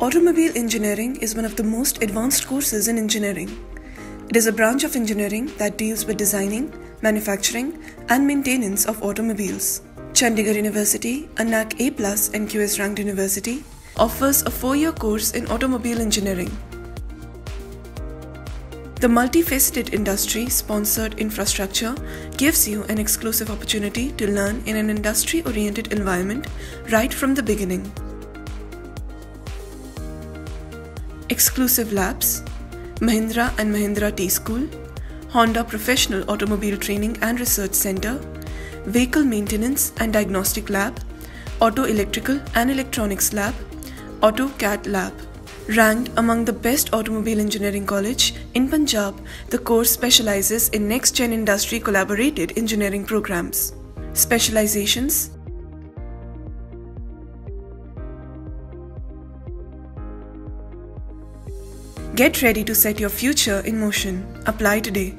Automobile engineering is one of the most advanced courses in engineering. It is a branch of engineering that deals with designing, manufacturing, and maintenance of automobiles. Chandigarh University, a NAAC A plus and QS ranked university, offers a four year course in automobile engineering. The multifaceted industry sponsored infrastructure gives you an exclusive opportunity to learn in an industry oriented environment right from the beginning. Exclusive labs, Mahindra and Mahindra T School, Honda Professional Automobile Training and Research Center, Vehicle Maintenance and Diagnostic Lab, Auto Electrical and Electronics Lab, Auto CAD Lab. Ranked among the best automobile engineering college in Punjab, the course specializes in next gen industry collaborated engineering programs. Specializations Get ready to set your future in motion. Apply today.